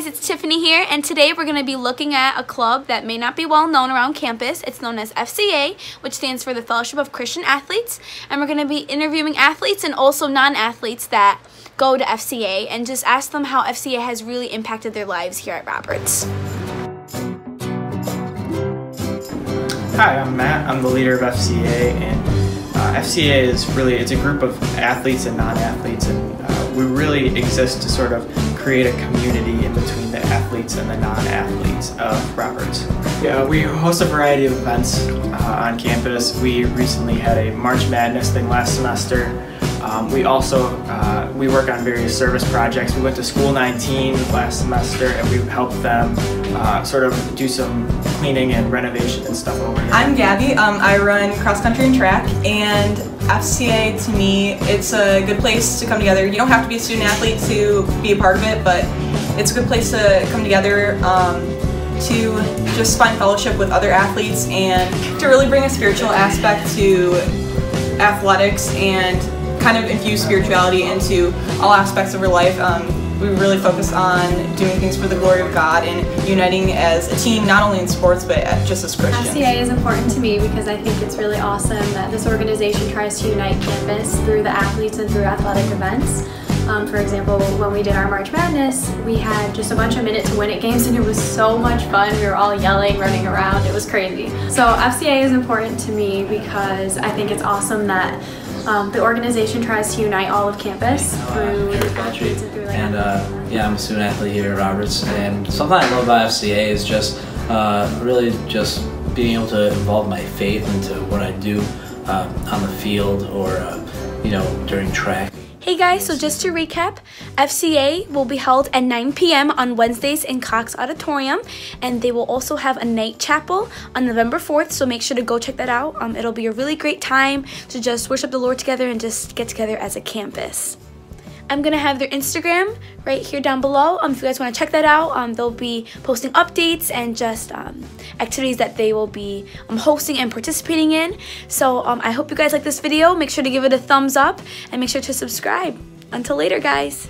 Tiffany here, and today we're going to be looking at a club that may not be well known around campus. It's known as FCA, which stands for the Fellowship of Christian Athletes, and we're going to be interviewing athletes and also non-athletes that go to FCA and just ask them how FCA has really impacted their lives here at Roberts. Hi, I'm Matt. I'm the leader of FCA, and uh, FCA is really it's a group of athletes and non-athletes, and we really exist to sort of create a community in between the athletes and the non-athletes of Roberts. Yeah, we host a variety of events uh, on campus. We recently had a March Madness thing last semester. Um, we also uh, we work on various service projects. We went to School 19 last semester, and we helped them uh, sort of do some cleaning and renovation and stuff over there. I'm Gabby. Um, I run cross country and track, and FCA to me, it's a good place to come together. You don't have to be a student athlete to be a part of it, but it's a good place to come together. Um, to just find fellowship with other athletes and to really bring a spiritual aspect to athletics and kind of infuse spirituality into all aspects of your life. Um, we really focus on doing things for the glory of God and uniting as a team, not only in sports, but just as Christians. FCA is important to me because I think it's really awesome that this organization tries to unite campus through the athletes and through athletic events. Um, for example, when we did our March Madness, we had just a bunch of minute to win it games and it was so much fun. We were all yelling, running around. It was crazy. So FCA is important to me because I think it's awesome that um, the organization tries to unite all of campus through athletes and through like And uh, yeah, I'm a student athlete here at Roberts, and something I love about FCA is just uh, really just being able to involve my faith into what I do uh, on the field or uh, you know during track. Hey guys, so just to recap, FCA will be held at 9 p.m. on Wednesdays in Cox Auditorium, and they will also have a night chapel on November 4th, so make sure to go check that out. Um, it'll be a really great time to just worship the Lord together and just get together as a campus. I'm gonna have their Instagram right here down below. Um, if you guys want to check that out, um, they'll be posting updates and just um, activities that they will be um, hosting and participating in. So um, I hope you guys like this video. Make sure to give it a thumbs up and make sure to subscribe. Until later, guys.